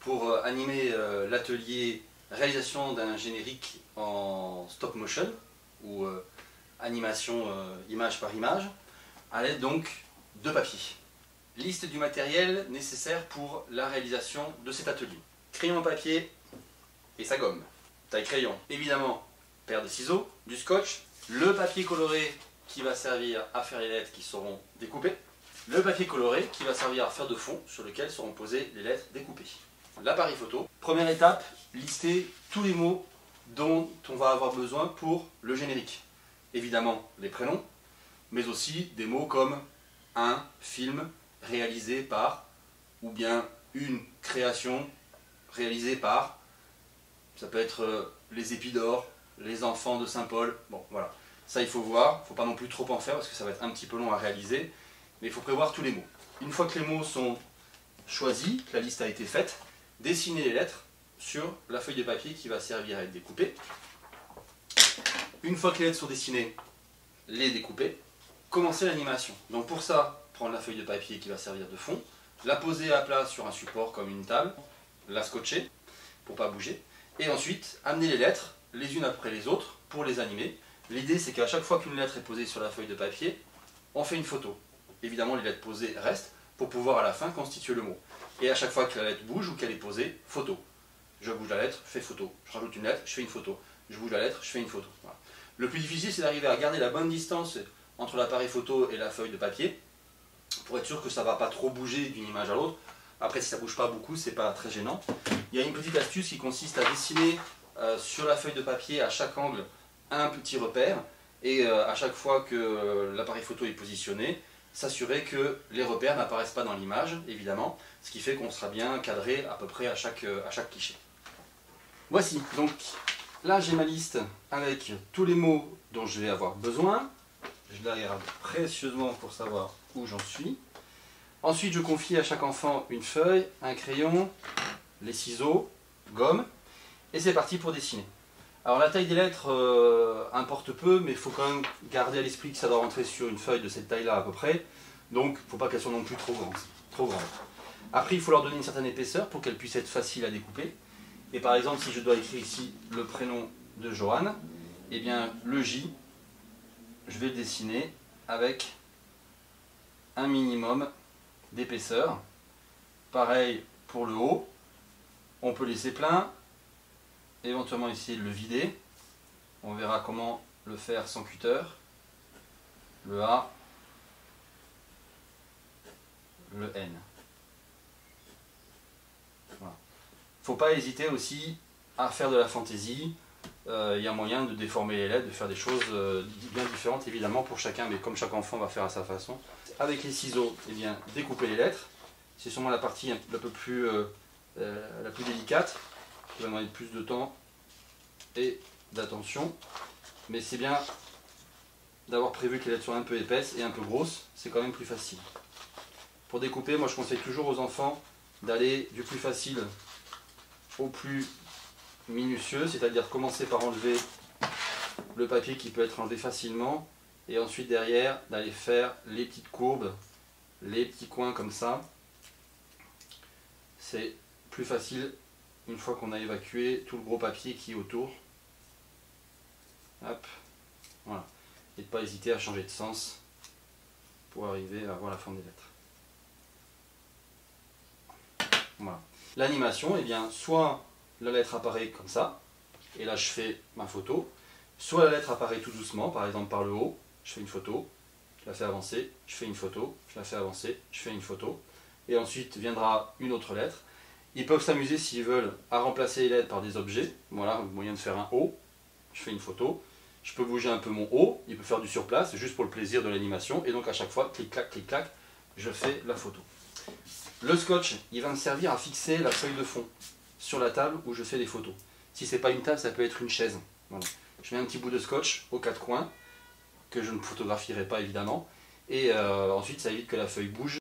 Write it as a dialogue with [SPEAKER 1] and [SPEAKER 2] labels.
[SPEAKER 1] pour euh, animer euh, l'atelier réalisation d'un générique en stop motion ou euh, animation image par image à l'aide donc de papier. Liste du matériel nécessaire pour la réalisation de cet atelier. Crayon papier et sa gomme. Taille crayon, évidemment, paire de ciseaux, du scotch, le papier coloré qui va servir à faire les lettres qui seront découpées, le papier coloré qui va servir à faire de fond sur lequel seront posées les lettres découpées. L'appareil photo. Première étape, lister tous les mots dont on va avoir besoin pour le générique. Évidemment les prénoms, mais aussi des mots comme un film réalisé par, ou bien une création réalisée par, ça peut être euh, les épidores, les enfants de Saint-Paul, bon voilà. Ça il faut voir, il ne faut pas non plus trop en faire parce que ça va être un petit peu long à réaliser, mais il faut prévoir tous les mots. Une fois que les mots sont choisis, que la liste a été faite, dessiner les lettres sur la feuille de papier qui va servir à être découpée. Une fois que les lettres sont dessinées, les découper, commencer l'animation. Donc pour ça, prendre la feuille de papier qui va servir de fond, la poser à plat sur un support comme une table, la scotcher pour pas bouger, et ensuite amener les lettres les unes après les autres pour les animer. L'idée c'est qu'à chaque fois qu'une lettre est posée sur la feuille de papier, on fait une photo. Évidemment les lettres posées restent pour pouvoir à la fin constituer le mot. Et à chaque fois que la lettre bouge ou qu'elle est posée, photo. Je bouge la lettre, fais photo. Je rajoute une lettre, je fais une photo. Je bouge la lettre, je fais une photo. Le plus difficile c'est d'arriver à garder la bonne distance entre l'appareil photo et la feuille de papier pour être sûr que ça ne va pas trop bouger d'une image à l'autre. Après, si ça ne bouge pas beaucoup, c'est pas très gênant. Il y a une petite astuce qui consiste à dessiner euh, sur la feuille de papier à chaque angle un petit repère et euh, à chaque fois que l'appareil photo est positionné, s'assurer que les repères n'apparaissent pas dans l'image, évidemment, ce qui fait qu'on sera bien cadré à peu près à chaque, euh, à chaque cliché. Voici, donc là j'ai ma liste avec tous les mots dont je vais avoir besoin. Je la regarde précieusement pour savoir où j'en suis. Ensuite, je confie à chaque enfant une feuille, un crayon, les ciseaux, gomme, et c'est parti pour dessiner. Alors la taille des lettres euh, importe peu, mais il faut quand même garder à l'esprit que ça doit rentrer sur une feuille de cette taille-là à peu près, donc il ne faut pas qu'elles soient non plus trop grandes, trop grandes. Après, il faut leur donner une certaine épaisseur pour qu'elles puissent être faciles à découper. Et par exemple, si je dois écrire ici le prénom de Johan, eh bien le J, je vais le dessiner avec un minimum d'épaisseur. Pareil pour le haut, on peut laisser plein, éventuellement essayer de le vider. On verra comment le faire sans cutter. Le A, le N. Faut pas hésiter aussi à faire de la fantaisie. Euh, il y a moyen de déformer les lettres, de faire des choses euh, bien différentes évidemment pour chacun, mais comme chaque enfant va faire à sa façon. Avec les ciseaux, eh bien, découper les lettres. C'est sûrement la partie euh, la plus délicate, qui va plus de temps et d'attention. Mais c'est bien d'avoir prévu que les lettres soient un peu épaisses et un peu grosses, c'est quand même plus facile. Pour découper, moi je conseille toujours aux enfants d'aller du plus facile au plus minutieux, c'est-à-dire commencer par enlever le papier qui peut être enlevé facilement, et ensuite derrière d'aller faire les petites courbes, les petits coins comme ça. C'est plus facile une fois qu'on a évacué tout le gros papier qui est autour. Hop, voilà. Et de ne pas hésiter à changer de sens pour arriver à voir la forme des lettres. L'animation, eh soit la lettre apparaît comme ça, et là je fais ma photo, soit la lettre apparaît tout doucement, par exemple par le haut, je fais une photo, je la fais avancer, je fais une photo, je la fais avancer, je fais une photo, et ensuite viendra une autre lettre. Ils peuvent s'amuser s'ils veulent à remplacer les lettres par des objets, voilà, moyen de faire un O, je fais une photo, je peux bouger un peu mon haut, il peut faire du surplace, juste pour le plaisir de l'animation, et donc à chaque fois, clic-clac, clic-clac, je fais la photo. Le scotch, il va me servir à fixer la feuille de fond sur la table où je fais des photos. Si c'est pas une table, ça peut être une chaise. Je mets un petit bout de scotch aux quatre coins, que je ne photographierai pas évidemment, et euh, ensuite ça évite que la feuille bouge